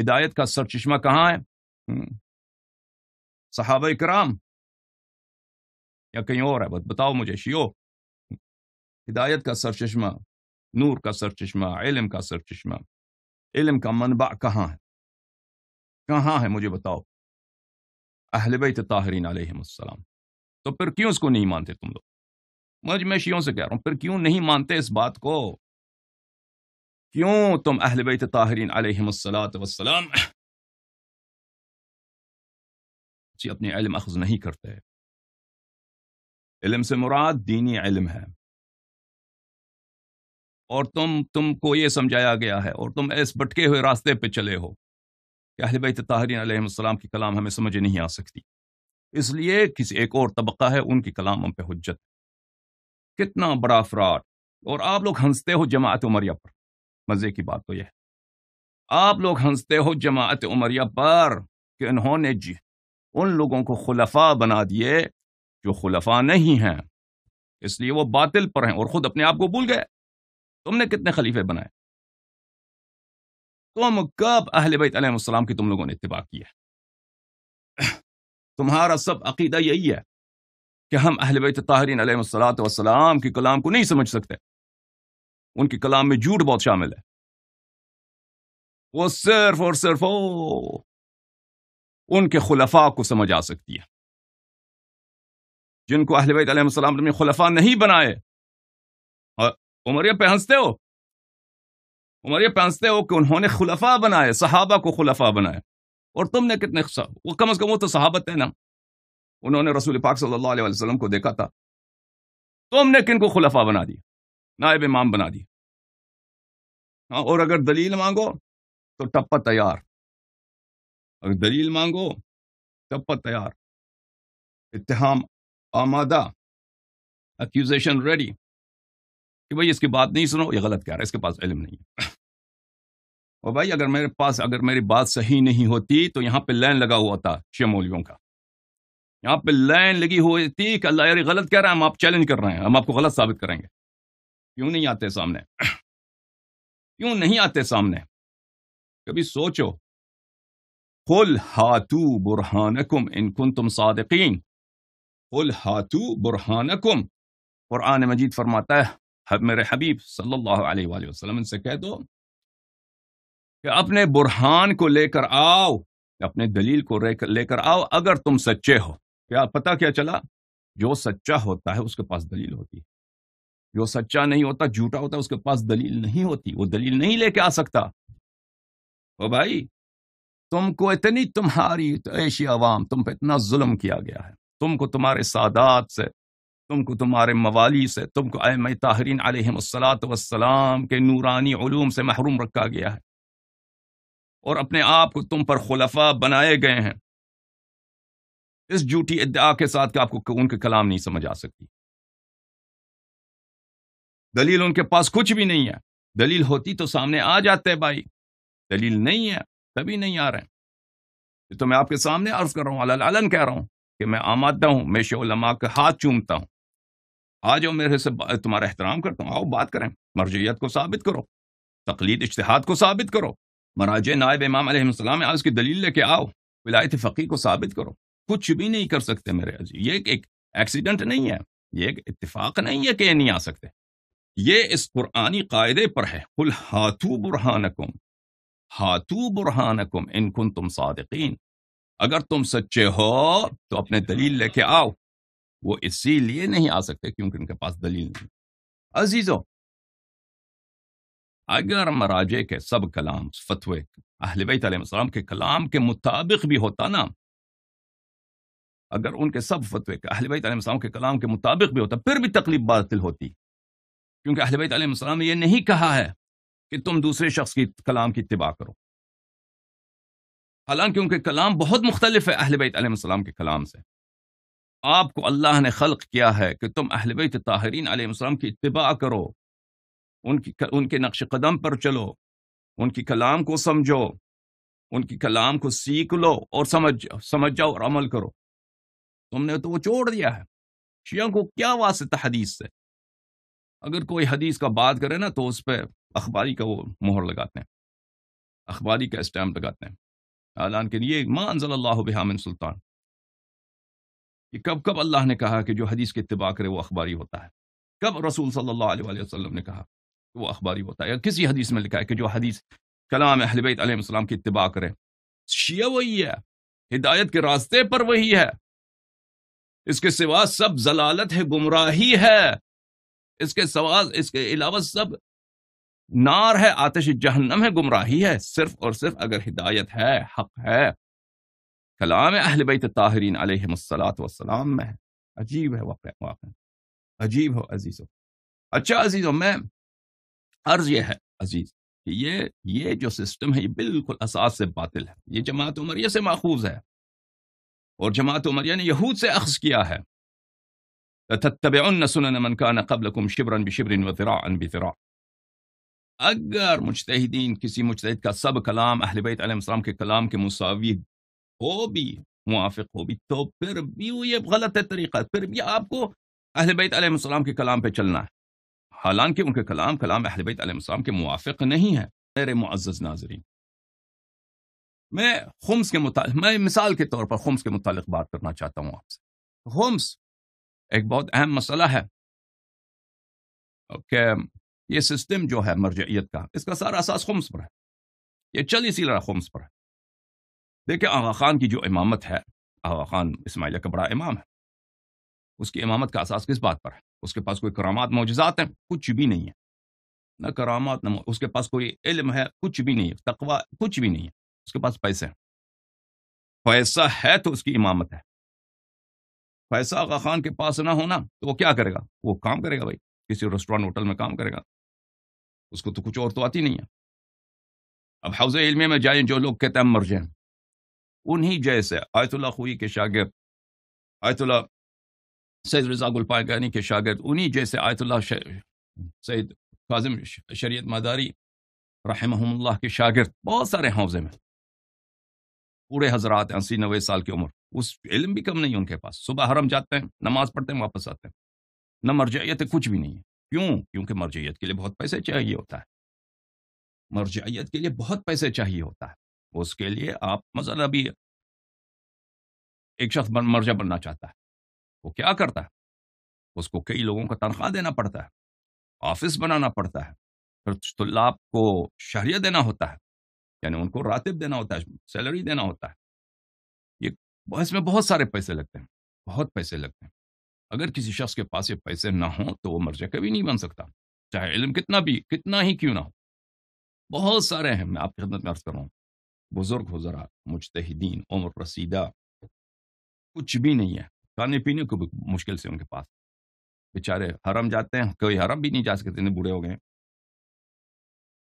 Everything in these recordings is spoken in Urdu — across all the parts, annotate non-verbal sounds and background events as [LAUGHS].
ہدایت کا سر چشمہ کہاں ہے؟ صحابہ کرام، یا کہیں اور ہے؟ بتاؤ مجھے شیو ہدایت کا سر چشمہ نور کا سر چشمہ علم کا سر چشمہ علم کا منبع کہاں ہے؟ کہاں ہے؟ مجھے بتاؤ۔ اہل بیت طاہرین علیہ السلام۔ تو پھر کیوں اس کو نہیں مانتے تم لوگ؟ مجھ میں شیوں سے کہہ رہا ہوں، پھر کیوں نہیں مانتے اس بات کو؟ کیوں تم اہل بیت طاہرین علیہ السلات وسلام جی اپنے علم اخذ نہیں کرتے. علم سے مراد دینی علم ہے. اور تم تم کو یہ سمجھایا گیا ہے، اور تم اس بٹکے ہوئے راستے پہ چلے ہو کہ اہل بیت طاہرین علیہ السلام کی کلام ہمیں سمجھ نہیں آ سکتی. اس لیے کسی ایک اور طبقہ ہے، ان کی کلام ہم پہ حجت. کتنا بڑا فراڈ اور آپ لوگ ہنستے ہو جماعت عمریہ پر. مزے کی بات تو یہ آپ لوگ ہنستے ہو جماعت عمریہ پر کہ انہوں نے جی ان لوگوں کو خلفاء بنا دیے جو خلفاء نہیں ہیں۔ اس لیے وہ باطل پر ہیں اور خود اپنے آپ کو بھول گئے۔ تم نے کتنے خلیفے بنائے۔ تم کب اہل بیت علیہ السلام کی تم لوگوں نے اتباع کی ہے۔ تمہارا سب عقیدہ یہی ہے کہ ہم اہل بیت طاہرین علیہ السلاۃ والسلام کی کلام کو نہیں سمجھ سکتے۔ ان کی کلام میں جھوٹ بہت شامل ہے۔ وہ صرف اور صرف ان کے خلفاء کو سمجھ آ سکتی ہے۔ جن کو اہل بیت علیہ السلام نے خلفاء نہیں بنائے۔ عمر پہ ہنستے ہو۔ عمر پہ ہنستے ہو کہ انہوں نے خلفاء بنائے، صحابہ کو خلفاء بنائے۔ اور تم نے کتنے وہ کم از کم وہ تو صحابت ہے نا۔ انہوں نے رسول پاک صلی اللہ علیہ وسلم کو دیکھا تھا۔ تم نے کن کو خلفاء بنا دی نائب امام بنا دی۔ ہاں اور اگر دلیل مانگو تو ٹپا تیار۔ اگر دلیل مانگو ٹپا تیار۔ اتحام آمادہ۔ اکیوزیشن ریڈی کہ بھائی اس کی بات نہیں سنو، یہ غلط کہہ رہا ہے، اس کے پاس علم نہیں ہے۔ اور بھائی، اگر میرے پاس، اگر میری بات صحیح نہیں ہوتی تو یہاں پہ لائن لگا ہوا تھا شمولیوں کا۔ یہاں پہ لائن لگی ہوئی تھی کہ اللہ یار غلط کہہ رہا ہے، ہم آپ چیلنج کر رہے ہیں، ہم آپ کو غلط ثابت کریں گے۔ کیوں نہیں آتے سامنے؟ کیوں نہیں آتے سامنے؟ کبھی سوچو، قل ہاتو برہانکم ان کن تم صادقین۔ قل ہاتو برہانکم۔ قرآن مجید فرماتا ہے میرے حبیب صلی اللہ علیہ وآلہ وسلم، ان سے کہہ دو کہ اپنے برہان کو لے کر آؤ، اپنے دلیل کو لے کر آؤ، اگر تم سچے ہو۔ کیا پتا کیا چلا؟ جو سچا ہوتا ہے، اس کے پاس دلیل ہوتی ہے۔ جو سچا نہیں ہوتا، جھوٹا ہوتا، اس کے پاس دلیل نہیں ہوتی، وہ دلیل نہیں لے کے آ سکتا۔ او بھائی، تم کو اتنی تمہاری ایشی عوام تم پہ اتنا ظلم کیا گیا ہے۔ تم کو تمہارے سادات سے، تم کو تمہارے موالی سے، تم کو ایم طاہرین علیہ السلاۃ وسلام کے نورانی علوم سے محروم رکھا گیا ہے۔ اور اپنے آپ کو تم پر خلفاء بنائے گئے ہیں۔ اس جھوٹی ادعا کے ساتھ کہ آپ کو ان کے کلام نہیں سمجھ آ سکتی۔ دلیل ان کے پاس کچھ بھی نہیں ہے۔ دلیل ہوتی تو سامنے آ جاتے بھائی۔ دلیل نہیں ہے، تبھی نہیں آ رہے ہیں۔ تو میں آپ کے سامنے عرض کر رہا ہوں علن کہہ رہا ہوں کہ میں آمادہ ہوں، میں علماء کے ہاتھ چومتا ہوں۔ آ جاؤ میرے سے تمہارا احترام کرتا ہوں، آؤ بات کریں۔ مرجعیت کو ثابت کرو، تقلید اشتہاد کو ثابت کرو۔ مراج نائب امام علیہ السلام آج کی دلیل لے کے آؤ، ولایت فقی کو ثابت کرو۔ کچھ بھی نہیں کر سکتے میرے عزیز، یہ ایک ایکسیڈنٹ نہیں ہے، یہ ایک اتفاق نہیں ہے کہ یہ نہیں آ سکتے۔ یہ اس قرآنی قاعدے پر ہے۔ کل ہاتھو برہانکم۔ ہاتھو برہانکم ان کن تم صادقین۔ اگر تم سچے ہو تو اپنے دلیل لے کے آؤ۔ وہ اسی لیے نہیں آ سکتے کیونکہ ان کے پاس دلیل نہیں۔ عزیزو اگر مراجے کے سب کلام، فتوے اہل بیت علیہ السلام کے کلام کے مطابق بھی ہوتا نا، اگر ان کے سب فتوے اہل بیت علیہ السلام کے کلام کے مطابق بھی ہوتا، پھر بھی تکلیف باطل ہوتی۔ کیونکہ اہل بیت علیہ السلام نے یہ نہیں کہا ہے کہ تم دوسرے شخص کی کلام کی اتباع کرو۔ حالانکہ ان کے کلام بہت مختلف ہے اہل بیت علیہ السلام کے کلام سے۔ آپ کو اللہ نے خلق کیا ہے کہ تم اہل بیت طاہرین علیہ السلام کی اتباع کرو، ان کی ان کے نقش قدم پر چلو، ان کی کلام کو سمجھو، ان کی کلام کو سیکھ لو اور سمجھ سمجھ جاؤ اور عمل کرو۔ تم نے تو وہ چھوڑ دیا ہے۔ شیعہ کو کیا واسطہ حدیث سے؟ اگر کوئی حدیث کا بات کرے نا تو اس پہ اخباری کا وہ مہر لگاتے ہیں۔ اخباری کا اسٹیمپ لگاتے ہیں۔ اعلان کے لیے ماں انزل اللہ بحامن سلطان۔ کہ کب کب اللہ نے کہا کہ جو حدیث کی اتباع کرے وہ اخباری ہوتا ہے۔ کب رسول صلی اللہ علیہ وسلم نے کہا کہ وہ اخباری ہوتا ہے۔ یا کسی حدیث میں لکھا ہے کہ جو حدیث کلام اہل بیت علیہ السلام کی اتباع کرے۔ شیعہ وہی ہے۔ ہدایت کے راستے پر وہی ہے۔ اس کے سوا سب ضلالت ہے، گمراہی ہے۔ اس کے سوا اس کے علاوہ سب نار ہے، آتش جہنم ہے، گمراہی ہے، صرف اور صرف اگر ہدایت ہے، حق ہے۔ کلام اہل بیت طاہرین علیہ السلاۃ والسلام میں عجیب ہے، واقع واقع۔ عجیب ہو عزیز اچھا عزیز میں عرض یہ ہے عزیز کہ یہ یہ جو سسٹم ہے، یہ بالکل اساس سے باطل ہے۔ یہ جماعت عمریہ سے ماخوذ ہے۔ اور جماعت عمریہ نے یہود سے اخذ کیا ہے۔ لتتبعن سنن من كان قبلكم شبرا بشبر وذراعا بذراع. اگر مجتهدين کسی مجتهد کا سب کلام اہل بیت علیہ السلام کے کلام کے مساوی ہو بھی موافق ہو بھی تو پھر بھی وہ یہ غلط ہے طریقہ پھر بھی آپ کو اہل بیت علیہ السلام کے کلام پہ چلنا. ہے حالانکہ ان کے کلام کلام اہل بیت علیہ السلام کے موافق نہیں ہے میرے معزز ناظرین میں خمس کے متعلق میں مثال کے طور پر خمس کے متعلق بات کرنا چاہتا ہوں آپ سے خمس. ایک بہت اہم مسئلہ ہے۔ کہ یہ سسٹم جو ہے مرجعیت کا، اس کا سارا اساس خمس پر ہے۔ یہ چل اسی طرح خمس پر ہے۔ دیکھیں، آغا خان کی جو امامت ہے، آغا خان اسماعیلیہ کا بڑا امام ہے۔ اس کی امامت کا اساس کس بات پر ہے؟ اس کے پاس کوئی کرامات معجزات ہیں؟ کچھ بھی نہیں ہے۔ نہ کرامات، نہ اس کے پاس کوئی علم ہے، کچھ بھی نہیں ہے۔ تقوا کچھ بھی نہیں ہے۔ اس کے پاس پیسے ہیں۔ پیسہ ہے تو اس کی امامت ہے۔ پیسہ آغا خان کے پاس نہ ہونا تو وہ کیا کرے گا؟ وہ کام کرے گا بھائی، کسی ریسٹورینٹ ہوٹل میں کام کرے گا۔ اس کو تو کچھ اور تو آتی نہیں ہے۔ اب حوض علمیہ میں جائیں جو لوگ کہتے ہیں مر جائیں۔ انہی جیسے آیت اللہ خوئی کے شاگرد، آیت اللہ سید رضا گلپائے کے شاگرد، انہی جیسے آیت اللہ سید کاظم شریعت مداری رحمہ اللہ کے شاگرد بہت سارے حوضے میں۔ پورے حضرات ہیں، اسی نوے سال کی عمر۔ اس علم بھی کم نہیں ان کے پاس۔ صبح حرم جاتے ہیں، نماز پڑھتے ہیں، واپس آتے ہیں۔ نہ مرجعیت کچھ بھی نہیں ہے۔ کیوں؟ کیونکہ مرجعیت کے لیے بہت پیسے چاہیے ہوتا ہے۔ مرجعیت کے لیے بہت پیسے چاہیے ہوتا ہے۔ اس کے لیے آپ مثلا ابھی ایک شخص مرجع بننا چاہتا ہے۔ وہ کیا کرتا ہے؟ اس کو کئی لوگوں کا تنخواہ دینا پڑتا ہے۔ آفس بنانا پڑتا ہے۔ پھر طلاب کو شہریہ دینا ہوتا ہے۔ یعنی ان کو راتب دینا ہوتا ہے، سیلری دینا ہوتا ہے۔ اس میں بہت سارے پیسے لگتے ہیں، بہت پیسے لگتے ہیں۔ اگر کسی شخص کے پاس یہ پیسے نہ ہوں تو وہ مرجع کبھی نہیں بن سکتا، چاہے علم کتنا بھی، کتنا ہی کیوں نہ ہو۔ بہت سارے ہیں، میں آپ کی خدمت میں عرض کر رہا ہوں۔ بزرگ ہو ذرا، مجتہدین، عمر رسیدہ، کچھ بھی نہیں ہے۔ کھانے پینے کو بھی مشکل سے ان کے پاس۔ بیچارے حرم جاتے ہیں، کوئی حرم بھی نہیں جا سکتے اتنے بوڑھے ہو گئے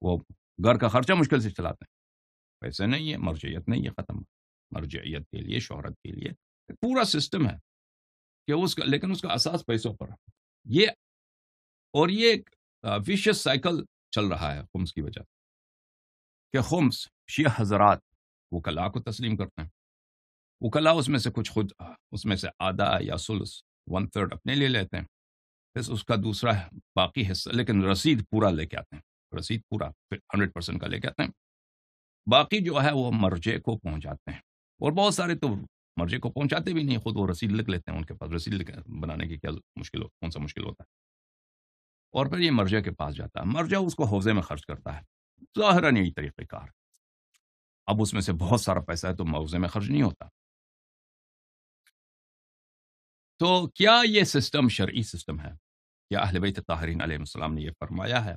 وہ گھر کا خرچہ مشکل سے چلاتے ہیں۔ پیسے نہیں ہے مرجعیت نہیں ہے، ختم۔ مرجعیت کے لیے، شہرت کے لیے، پورا سسٹم ہے کہ اس کا، لیکن اس کا اساس پیسوں پر یہ، اور یہ ایک ویشس سائیکل چل رہا ہے خمس کی وجہ کہ خمس، شیعہ حضرات وہ کلا کو تسلیم کرتے ہیں۔ وہ کلا اس میں سے کچھ خود، اس میں سے آدھا یا سلس ون تھرڈ اپنے لے لیتے ہیں۔ پھر اس کا دوسرا باقی حصہ، لیکن رسید پورا لے کے آتے ہیں۔ رسید پورا، پھر ہنڈریڈ پرسینٹ کا لے کے آتے ہیں۔ باقی جو ہے وہ مرجے کو پہنچاتے ہیں۔ اور بہت سارے تو مرجے کو پہنچاتے بھی نہیں، خود وہ رسید لکھ لیتے ہیں، ان کے پاس رسید بنانے کی کیا مشکل ہو کون سا مشکل ہوتا ہے؟ اور پھر یہ مرجے کے پاس جاتا ہے۔ مرجا اس کو حوضے میں خرچ کرتا ہے۔ ظاہر یہی طریقہ کار۔ اب اس میں سے بہت سارا پیسہ ہے تو حوضے میں خرچ نہیں ہوتا۔ تو کیا یہ سسٹم شرعی سسٹم ہے؟ کیا اہل بیت طاہرین علیہ السلام نے یہ فرمایا ہے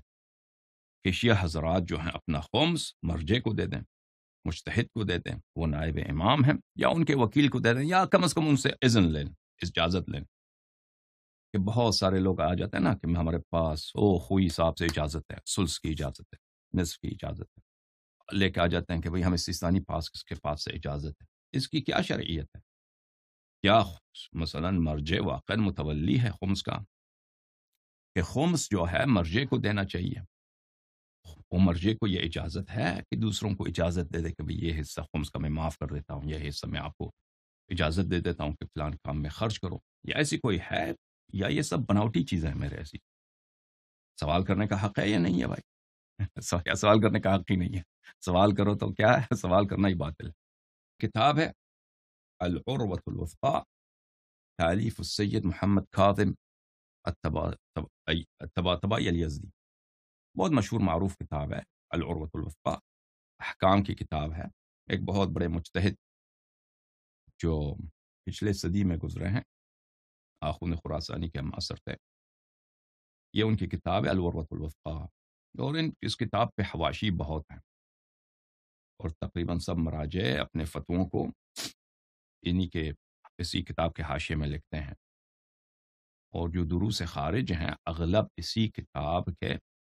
کہ شیعہ حضرات جو ہیں، اپنا خمس مرجے کو دے دیں۔ مشتحد کو دے دیں وہ نائب امام ہیں، یا ان کے وکیل کو دے دیں یا کم از کم ان سے اذن لیں، اجازت لیں۔ کہ بہت سارے لوگ آ جاتے ہیں نا کہ ہمارے پاس او خوئی صاحب سے اجازت ہے، سلس کی اجازت ہے، نصف کی اجازت ہے۔ لے کے آ جاتے ہیں کہ بھائی ہمیں سیستانی پاس کس کے پاس سے اجازت ہے۔ اس کی کیا شرعیت ہے؟ کیا مثلا مرجے واقع متولی ہے خمس کا؟ کہ خمس جو ہے مرجے کو دینا چاہیے۔ مرجے کو یہ اجازت ہے کہ دوسروں کو اجازت دے دے کہ بھائی یہ حصہ خمس کا میں معاف کر دیتا ہوں یہ حصہ میں آپ کو اجازت دے دیتا ہوں کہ فلان کام میں خرچ کرو یا ایسی کوئی ہے؟ یا یہ سب بناوٹی چیزیں ہیں میرے ایسی؟ سوال کرنے کا حق ہے یا نہیں ہے بھائی؟ [LAUGHS] سوال کرنے کا حق ہی نہیں ہے۔ سوال کرو تو کیا ہے؟ [LAUGHS] سوال کرنا ہی باطل ہے۔ کتاب ہے، العروۃ الوثقا تعلیف السید محمد خاطم الطباطبائی الیزدی بہت مشہور معروف کتاب ہے، العروۃ الوثقا احکام کی کتاب ہے، ایک بہت بڑے مجتہد جو پچھلے صدی میں گزرے ہیں آخون خراسانی کے ہم اثر تھے۔ یہ ان کی کتاب ہے الورۃ الوفقا اور ان اس کتاب پہ حواشی بہت ہیں۔ اور تقریباً سب مراجع اپنے فتووں کو انہی کے اسی کتاب کے حاشے میں لکھتے ہیں۔ اور جو دروس خارج ہیں، اغلب اسی کتاب کے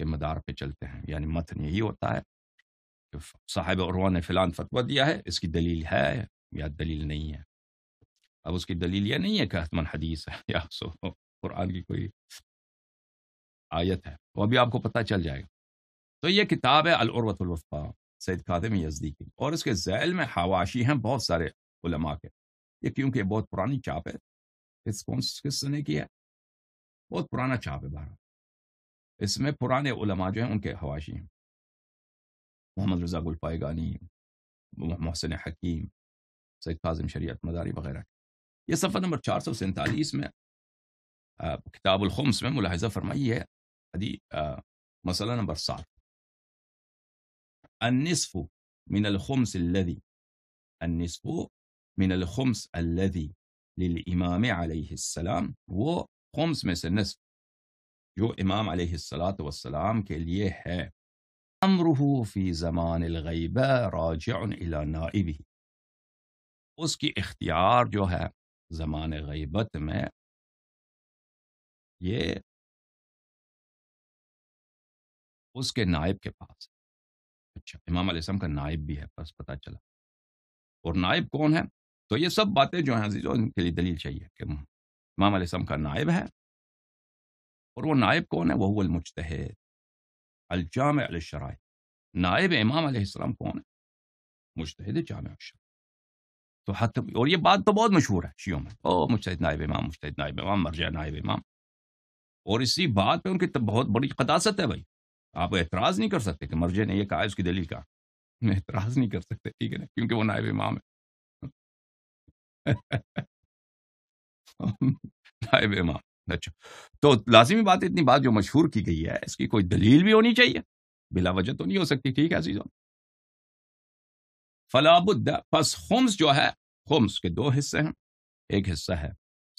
کے مدار پہ چلتے ہیں۔ یعنی متن یہی ہوتا ہے کہ صاحب عروہ نے فلان فتویٰ دیا ہے، اس کی دلیل ہے یا دلیل نہیں ہے؟ اب اس کی دلیل یہ نہیں ہے کہ حتمن حدیث ہے یا سو قرآن کی کوئی آیت ہے، وہ ابھی آپ کو پتہ چل جائے گا۔ تو یہ کتاب ہے العروۃ الوفقا سید خادم یزدی کی۔ اور اس کے ذیل میں حواشی ہیں بہت سارے علماء کے۔ یہ کیونکہ بہت پرانی چاپ ہے کس کون کس نے کی ہے؟ بہت پرانا چاپ ہے باہر اس میں پرانے علماء جو ہیں ان کے حواشی ہیں۔ محمد رضا گلپائیگانی محسن حکیم سید قاظم شریعت مداری وغیرہ۔ یہ صفحہ نمبر 447 میں کتاب الخمس میں ملاحظہ فرمائی ہے مسئلہ نمبر سات۔ النصف من الخمس الذي النصف من الخمس الذي للإمام عليه السلام وخمس مثل نصف۔ جو امام علیہ السلاۃ والسلام کے لیے ہے۔ امرہ فی زمان الغیبہ راجع الى نائبہ۔ اس کی اختیار جو ہے زمان غیبت میں، یہ اس کے نائب کے پاس۔ اچھا امام علیہ السلام کا نائب بھی ہے، بس پتہ چلا۔ اور نائب کون ہے؟ تو یہ سب باتیں جو ہیں عزیزوں ان کے لیے دلیل چاہیے کہ امام علیہ السلام کا نائب ہے۔ اور وہ نائب کون ہے؟ وہ المجتہد الجامع الشرائع نائب امام علیہ السلام کون ہے؟ مجتہد جامع الشرائع. تو حت اور یہ بات تو بہت مشہور ہے شیوں میں. او مشتحد نائب امام مشتحد نائب امام، مرجع نائب امام. اور اسی بات پہ ان کی بہت بڑی قداست ہے بھائی. آپ اعتراض نہیں کر سکتے کہ مرجع نے یہ کہا، اس کی دلیل کا اعتراض نہیں کر سکتے، ٹھیک ہے نا؟ کیونکہ وہ نائب امام ہے. [LAUGHS] نائب امام. اچھا۔ تو لازمی بات اتنی بات جو مشہور کی گئی ہے، اس کی کوئی دلیل بھی ہونی چاہیے؟ بلا وجہ تو نہیں ہو سکتی، ٹھیک ہے عزیزوں؟ فلاب پس خمس جو ہے، خمس کے دو حصے ہیں۔ ایک حصہ ہے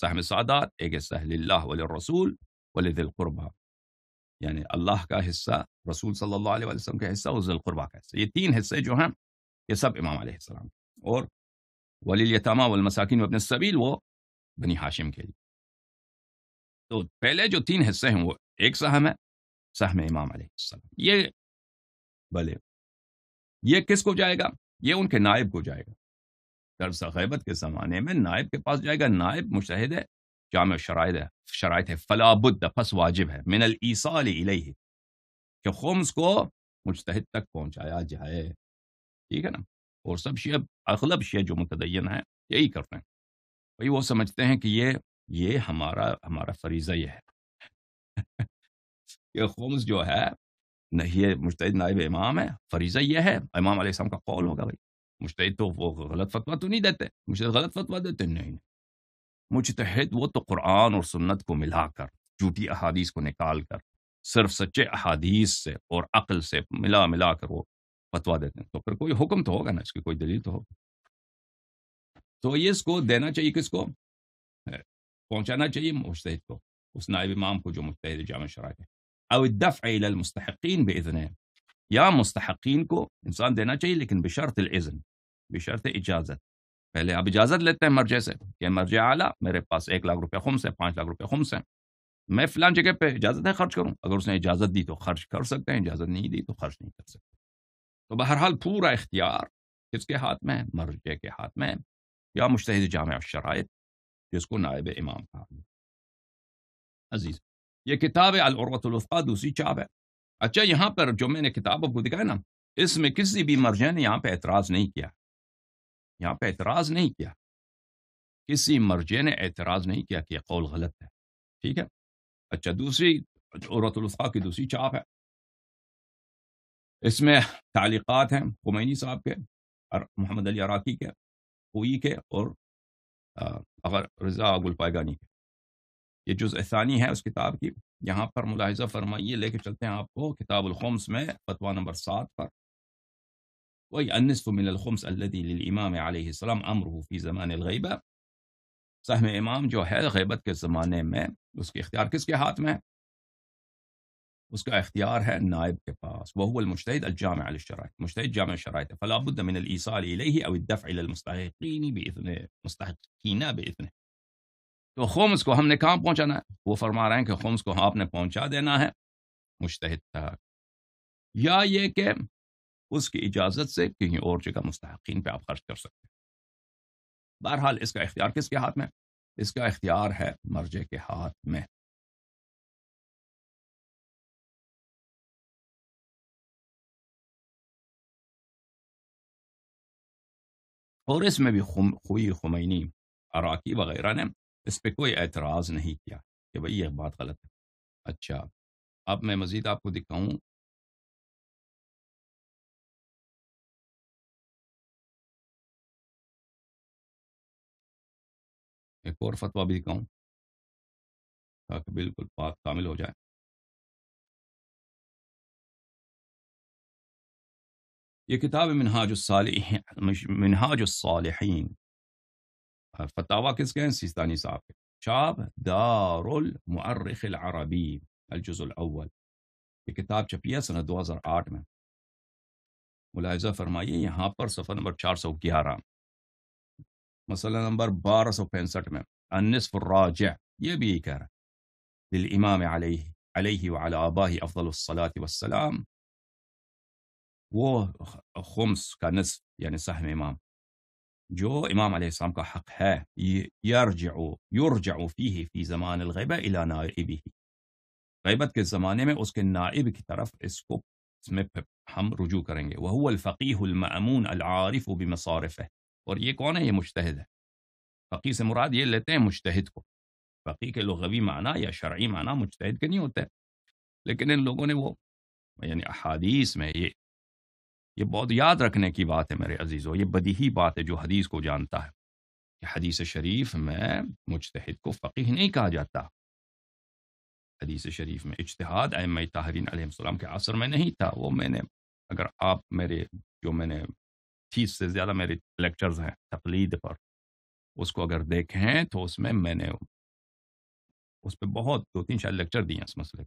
سہم سعادات ایک حصہ ہے اللہ ولی رسول ولی دل قربہ یعنی اللہ کا حصہ، رسول صلی اللہ علیہ وسلم کا حصہ اور ذل قربہ کا حصہ۔ یہ تین حصے جو ہیں، یہ سب امام علیہ السلام۔ اور ولی التامہ والمساکین وابن السبیل وہ بنی ہاشم کے لیے۔ تو پہلے جو تین حصے ہیں وہ، ایک سہم ہے سہم امام علیہ السلام۔ یہ بھلے یہ کس کو جائے گا؟ یہ ان کے نائب کو جائے گا۔ درس غیبت کے زمانے میں نائب کے پاس جائے گا۔ نائب مشاہد ہے جامع شرائط ہے شرائط ہے فلا بد پس واجب ہے۔ من الایصال الیہ، کہ خمس کو مجتہد تک پہنچایا جائے۔ ٹھیک ہے نا؟ اور سب شیعہ، اغلب شیعہ جو متدین ہیں، یہی کرتے ہیں۔ بھائی وہ سمجھتے ہیں کہ یہ یہ ہمارا ہمارا فریضہ یہ ہے۔ [LAUGHS] کہ خمس جو ہے یہ مشتحد نائب امام ہے، فریضہ یہ ہے، امام علیہ السلام کا قول ہوگا بھائی۔ مشتحد تو وہ غلط فتویٰ تو نہیں دیتے مشتحد غلط فتویٰ دیتے؟ نہیں۔ مجتہد وہ تو قرآن اور سنت کو ملا کر، جھوٹی احادیث کو نکال کر، صرف سچے احادیث سے اور عقل سے ملا ملا کر وہ فتویٰ دیتے ہیں۔ تو پھر کوئی حکم تو ہوگا نا؟ اس کی کوئی دلیل تو ہوگی۔ تو یہ اس کو دینا چاہیے کس کو؟ پہنچانا چاہیے مشتحد کو اس نائب امام کو جو متحد جامع شرائط ہے او الدفع الى المستحقین باذن یا مستحقین کو انسان دینا چاہیے لیکن بشرط الاذن بشرط اجازت پہلے آپ اجازت لیتے ہیں مرجع سے کہ مرجع اعلیٰ میرے پاس ایک لاکھ روپے خمس ہے پانچ لاکھ روپے خمس ہیں میں فلان جگہ پہ اجازت ہے خرچ کروں. اگر اس نے اجازت دی تو خرچ کر سکتے ہیں اجازت نہیں دی تو خرچ نہیں کر سکتے تو بہرحال پورا اختیار کس کے ہاتھ میں ہے؟ مرجع کے ہاتھ میں یا مشتحد جامع شرائط جس کو نائب امام کہا عزیز، یہ کتاب العروۃ الفقا دوسری چاپ ہے۔ اچھا یہاں پر جو میں نے کتاب کو دکھایا نا، اس میں کسی بھی مرجع نے یہاں پہ اعتراض نہیں کیا۔ یہاں پہ اعتراض نہیں کیا۔ کسی مرجع نے اعتراض نہیں کیا کہ یہ قول غلط ہے۔ ٹھیک ہے؟ اچھا دوسری عورت الفقا کی دوسری چاپ ہے۔ اس میں تعلیقات ہیں، خمینی صاحب کے اور محمد علی عراقی کے ہوئی کے اور اگر رضا گلپائگانی کے یہ جز ثانی ہے اس کتاب کی۔ یہاں پر ملاحظہ فرمائیے، لے کے چلتے ہیں آپ کو کتاب الخمس میں فتویٰ نمبر سات پر۔ وہی انصف من الخمس الذي للامام علیہ السلام امره فی زمان الغیبہ۔ سہم امام جو ہے، غیبت کے زمانے میں، اس کے اختیار کس کے ہاتھ میں اس کا اختیار ہے نائب کے پاس۔ وہ المشتحد الجامع الشرائط مشتحد جامع شرائط فلا بد من الايصال الیہ او الدفع الى المستحقین باذن مستحقین باذن تو خمس کو ہم نے کہاں پہنچانا ہے؟ وہ فرما رہے ہیں کہ خمس کو آپ نے پہنچا دینا ہے مشتحد تک۔ یا یہ کہ اس کی اجازت سے کہیں اور جگہ مستحقین پہ آپ خرچ کر سکتے ہیں۔ بہرحال اس کا اختیار کس کے ہاتھ میں؟ اس کا اختیار ہے مرجے کے ہاتھ میں۔ اور اس میں بھی خوئی خمینی، اراکی وغیرہ نے اس پہ کوئی اعتراض نہیں کیا کہ بھئی یہ بات غلط ہے۔ اچھا اب میں مزید آپ کو دکھاؤں۔ ایک اور فتویٰ بھی دکھاؤں تاکہ بالکل بات کامل ہو جائے۔ هي كتابة منهاج الصالحين منهاج الصالحين. فتاوى كنسكنسيس ثاني سابق. شاب دار المؤرخ العربي الجزء الأول. هي كتاب چپیه سنة 2008 میں ملاحظہ فرمائیے یہاں پر صفحہ نمبر 411 مسئلہ نمبر 1265 میں النصف الراجع. یہ بھی کہہ رہا للإمام عليه عليه وعلى آباه أفضل الصلاة والسلام. وہ خمس کا نصف یعنی سہم إمام. جو إمام علیہ السلام کا حق ہے یرجع یرجع فیہ فی زمان الغیبہ إلى نائبہ غیبت کے زمانے میں اس کے نائب کی طرف اس کو اس میں ہم رجوع کریں گے وہ الفقیح المأمون العارف بمصارفہ اور یہ کون ہے یہ مشتہد ہے فقی سے مراد یہ لیتے ہیں مشتہد کو فقی کے لغوی معنی یا شرعی معنی مجتہد کے نہیں ہوتے لیکن إن لوگوں نے وہ یعنی احادیث میں یہ یہ بہت یاد رکھنے کی بات ہے میرے عزیزوں یہ بدیہی بات ہے جو حدیث کو جانتا ہے کہ حدیث شریف میں مجتہد کو فقیح نہیں کہا جاتا۔ حدیث شریف میں اجتہاد ام تحرین علیہ السلام کے عصر میں نہیں تھا۔ وہ میں نے، اگر آپ میرے، جو میں نے تیس سے زیادہ میرے لیکچرز ہیں تقلید پر، اس کو اگر دیکھیں تو اس میں میں نے اس پہ بہت دو تین شاید لیکچر دیے ہیں اس مسئلے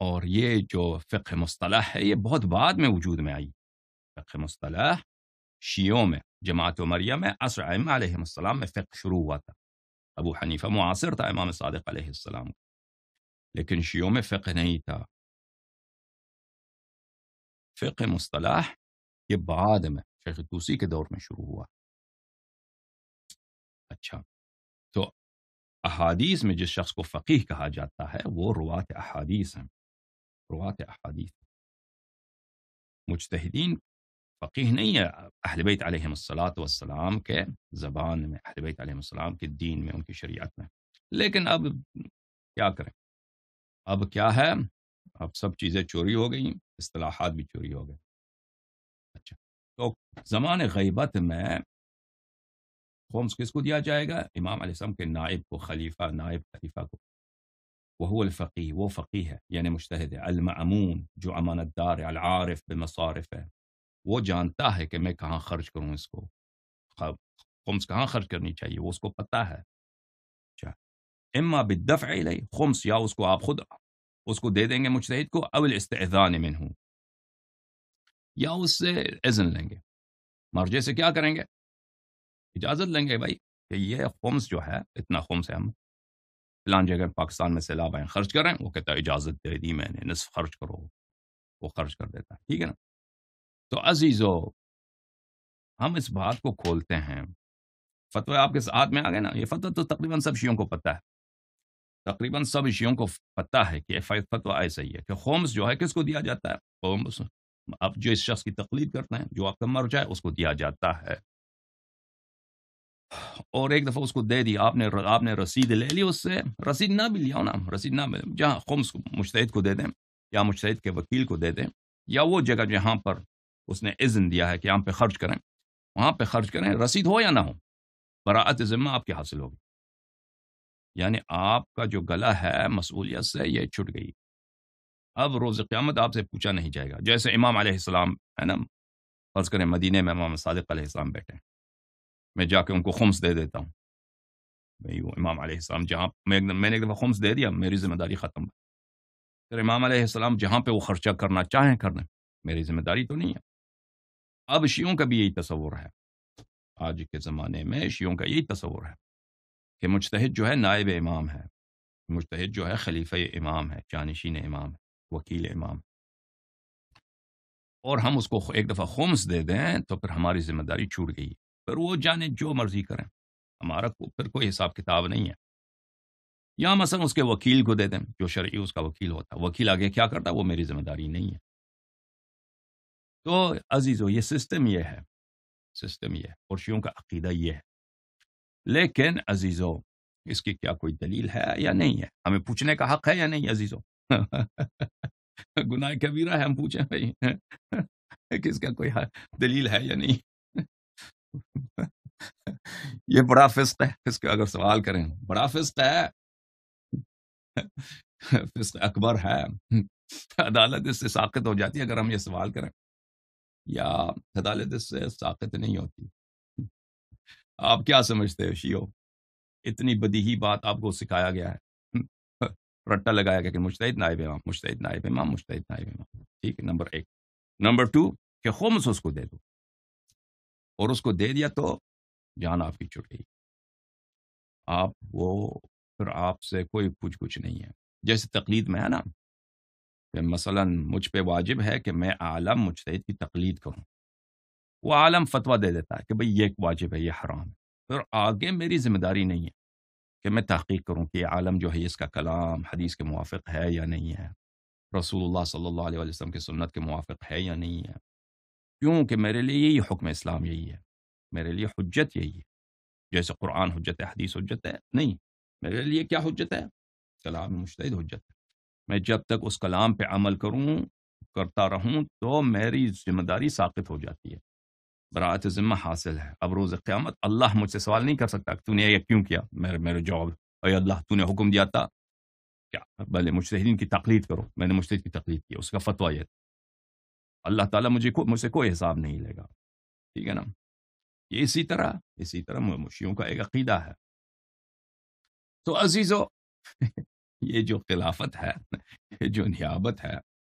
اور یہ جو فقہ مصطلح ہے یہ بہت بعد میں وجود میں آئی فقہ مصطلح شیعوں میں جماعت عمریہ میں عصر ائمہ علیہ السلام میں فقہ شروع ہوا تھا ابو حنیفہ معاصر تھا امام صادق علیہ السلام لیکن شیعوں میں فقہ نہیں تھا فقہ مصطلح یہ بعد میں شیخ توسی کے دور میں شروع ہوا اچھا تو احادیث میں جس شخص کو فقیح کہا جاتا ہے وہ روات احادیث مجتہدین فقیح نہیں ہے، اہل بیت علیہ السلاۃ والسلام کے زبان میں، اہل بیت علیہ السلام کے دین میں، ان کی شریعت میں۔ لیکن اب کیا کریں؟ اب کیا ہے؟ اب سب چیزیں چوری ہو گئیں، اصطلاحات بھی چوری ہو گئے۔ اچھا تو زمان غیبت میں خمس کس کو دیا جائے گا؟ امام علیہ السلام کے نائب کو، خلیفہ، نائب خلیفہ کو۔ وهو الفقيه وفقيه يعني مجتهد المعمون جو أمان الداري العارف بمصارفه. وجان تاهي كما كان خرج كرونسكو خمس كان خرج كرني شيء وسكو بتاها إما بالدفع اليه خمس يا وسكو آب خد وسكو دي دينجا مجتهدكو أو الاستئذان منه. يا وس إذن لنجا مرجسك يا كرنجا إجازة لنجا باي هي خمس جو ہے إتنا خمس ہے فلان جگہ پاکستان میں سیلاب آئیں خرچ کریں وہ کہتا ہے اجازت دے دی میں نے، نصف خرچ کرو، وہ خرچ کر دیتا ہے، ٹھیک ہے نا؟ تو عزیزو، ہم اس بات کو کھولتے ہیں۔ فتوی آپ کے ساتھ میں آ گئے نا، یہ فتویٰ تو تقریباً سب شیوں کو پتہ ہے۔ تقریباً سب شیوں کو پتہ ہے کہ فتویٰ ایسا ہی ہے کہ ہومس جو ہے کس کو دیا جاتا ہے؟ ہومس اب جو اس شخص کی تقلید کرتے ہیں، جو آپ کا مر جائے اس کو دیا جاتا ہے۔ اور ایک دفعہ اس کو دے دی۔ آپ نے آپ نے رسید لے لی اس سے۔ رسید نہ بھی لیا نا رسید نہ جہاں خمس مشتحد کو دے دیں یا مشتحد کے وکیل کو دے دیں یا وہ جگہ جہاں پر اس نے عزن دیا ہے کہ یہاں پہ خرچ کریں۔ وہاں پہ خرچ کریں، رسید ہو یا نہ ہو، براعت ذمہ آپ کی حاصل ہوگی۔ یعنی آپ کا جو گلا ہے، مسئولیت سے یہ چھٹ گئی۔ اب روز قیامت آپ سے پوچھا نہیں جائے گا۔ جیسے امام علیہ السلام، ہے نا، فرض کریں مدینے میں امام صادق علیہ السلام بیٹھے میں جا کے ان کو خمس دے دیتا ہوں بھائی وہ امام علیہ السلام جہاں میں میں نے ایک دفعہ خمس دے دیا میری ذمہ داری ختم پھر امام علیہ السلام جہاں پہ وہ خرچہ کرنا چاہیں کرنا میری ذمہ داری تو نہیں ہے اب شیوں کا بھی یہی تصور ہے آج کے زمانے میں شیوں کا یہی تصور ہے کہ مجتہد جو ہے نائب امام ہے مجتہد جو ہے خلیفہ امام ہے جانشین امام ہے وکیل امام اور ہم اس کو ایک دفعہ خمس دے دیں تو پھر ہماری ذمہ داری چھوٹ گئی پھر وہ جانے جو مرضی کریں۔ ہمارا پھر کوئی حساب کتاب نہیں ہے۔ یا مثلا اس کے وکیل کو دے دیں، جو شرعی اس کا وکیل ہوتا۔ وکیل آگے کیا کرتا؟ وہ میری ذمہ داری نہیں ہے۔ تو عزیزو، یہ سسٹم یہ ہے۔ سسٹم یہ ہے۔ پرشیوں کا عقیدہ یہ ہے۔ لیکن عزیزو، اس کی کیا کوئی دلیل ہے یا نہیں ہے؟ ہمیں پوچھنے کا حق ہے یا نہیں عزیزو؟ [LAUGHS] گناہ کبیرہ ہے، ہم پوچھیں بھائی۔ [LAUGHS] کس کا کوئی دلیل ہے یا نہیں؟ [LAUGHS] یہ بڑا فسق ہے۔ فسق اگر سوال کریں، بڑا فسق ہے۔ [LAUGHS] فسق اکبر ہے۔ عدالت اس سے ساقت ہو جاتی ہے اگر ہم یہ سوال کریں۔ یا عدالت اس سے ساقت نہیں ہوتی۔ آپ کیا سمجھتے ہو شیو اتنی بدی بات آپ کو سکھایا گیا ہے۔ [LAUGHS] رٹا لگایا گیا کہ مشتحد نائب امام مشتحد نائب امام مشتحد نائب امام۔ ٹھیک ہے، نمبر ایک۔ نمبر ٹو کہ خمس اس کو دے دو۔ اور اس کو دے دیا تو جان آپ کی چھٹ گئی۔ آپ وہ پھر آپ سے کوئی پوچھ کچھ نہیں ہے۔ جیسے تقلید میں ہے نا کہ مثلا مجھ پہ واجب ہے کہ میں عالم مجتہد کی تقلید کروں۔ وہ عالم فتویٰ دے دیتا ہے کہ بھئی یہ واجب ہے، یہ حرام ہے۔ پھر آگے میری ذمہ داری نہیں ہے کہ میں تحقیق کروں کہ یہ عالم جو ہے اس کا کلام، حدیث کے موافق ہے یا نہیں ہے۔ رسول اللہ صلی اللہ علیہ وسلم کی سنت کے موافق ہے یا نہیں ہے۔ کیوں کہ میرے لیے یہی حکم اسلام یہی ہے میرے لیے حجت یہی ہے جیسے قرآن حجت ہے حدیث حجت ہے نہیں میرے لیے کیا حجت ہے کلام مشتد حجت ہے میں جب تک اس کلام پہ عمل کروں، کرتا رہوں تو میری ذمہ داری ثابت ہو جاتی ہے. برات ذمہ حاصل ہے. اب روز قیامت اللہ مجھ سے سوال نہیں کر سکتا کہ تو نے یہ کیوں کیا؟ میرے میرے جواب، اے اللہ تو نے حکم دیا تھا؟ کیا؟ بھلے مشتحدین کی تقلید کرو. میں نے مشتحد کی تقلید کی، اس کا فتویٰ یہ اللہ تعالیٰ مجھے مجھ سے کوئی حساب نہیں لے گا۔ ٹھیک ہے نا؟ یہ اسی طرح اسی طرح مشیوں کا ایک عقیدہ ہے۔ تو عزیزو، [LAUGHS] یہ جو خلافت ہے، یہ جو نیابت ہے